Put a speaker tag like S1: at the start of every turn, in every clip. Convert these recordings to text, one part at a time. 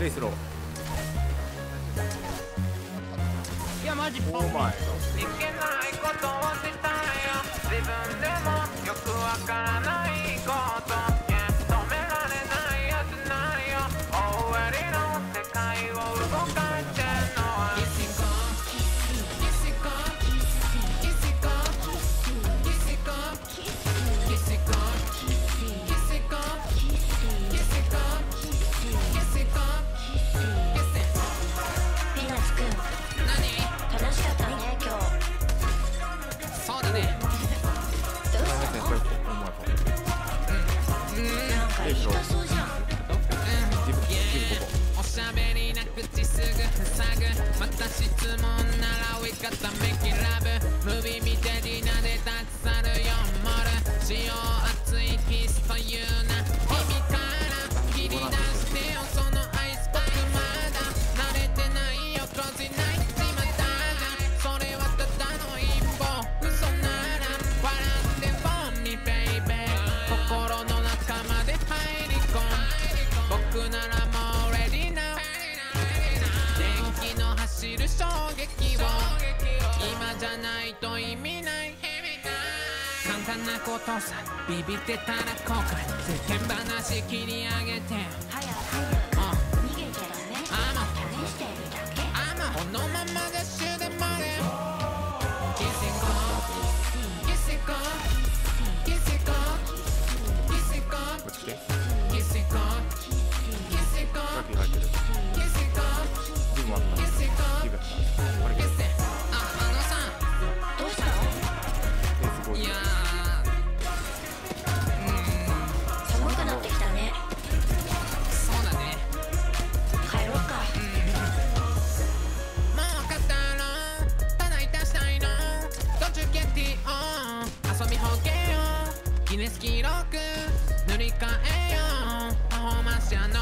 S1: レイスロー。
S2: いやマジ
S1: オーマイ
S3: た
S4: ね。
S3: おしゃべりな口すぐふさぐまた質問なら追い固めく僕ならもう ready now 電気の走る衝撃を。今じゃないと意味ない。簡単なことさ。ビビってたら後悔。世間話切り上げて。
S4: は
S3: ギネス記録塗り替えようパフォーマンスやの？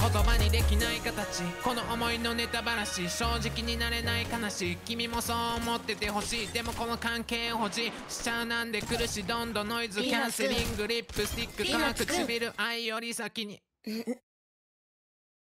S3: 言葉にできない形この？思いの？ネタばらし正直になれない悲しい君もそう思っててほしいでもこの？関係を保持しちゃうなんで苦しいどんどんノイズキャンセリングリップスティック
S4: ピーナッツく
S3: 唇愛より先に